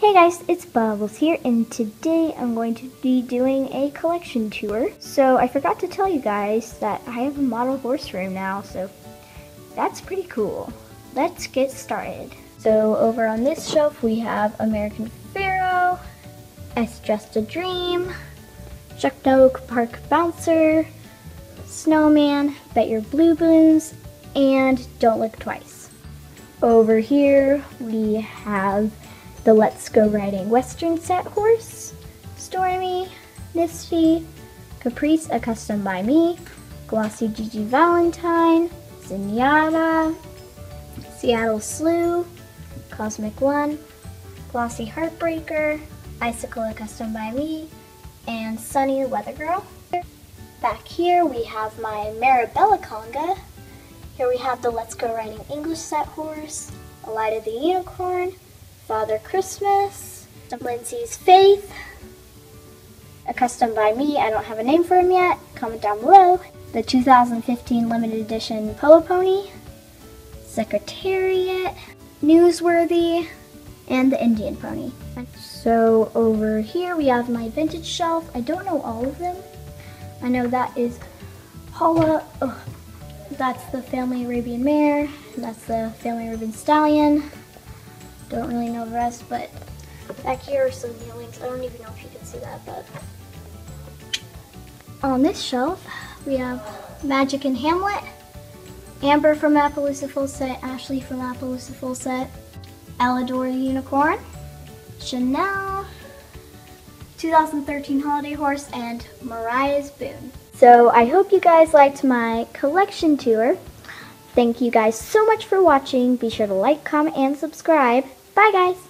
Hey guys, it's Bubbles here, and today I'm going to be doing a collection tour. So I forgot to tell you guys that I have a model horse room now, so that's pretty cool. Let's get started. So over on this shelf we have American Pharoah, It's Just a Dream, Chuck Nook Park Bouncer, Snowman, Bet Your Blue Balloons, and Don't Look Twice. Over here we have the Let's Go Riding Western Set Horse, Stormy, Misty, Caprice, a custom by me, Glossy Gigi Valentine, Zenyatta, Seattle Slew, Cosmic One, Glossy Heartbreaker, Icicle, a custom by me, and Sunny Weather Girl. Back here we have my Marabella Conga. Here we have the Let's Go Riding English Set Horse, Elida the Unicorn, Father Christmas, Lindsay's Faith, a custom by me. I don't have a name for him yet. Comment down below. The 2015 limited edition Polo Pony, Secretariat, Newsworthy, and the Indian Pony. So over here we have my vintage shelf. I don't know all of them. I know that is Paula. Oh, that's the Family Arabian Mare. That's the Family Arabian Stallion. Don't really know the rest, but back here are some links. I don't even know if you can see that, but on this shelf we have Magic and Hamlet, Amber from Appaloosa Full Set, Ashley from Appaloosa Full Set, Elidor Unicorn, Chanel, 2013 Holiday Horse, and Mariah's Boon. So I hope you guys liked my collection tour. Thank you guys so much for watching. Be sure to like, comment, and subscribe. Bye guys!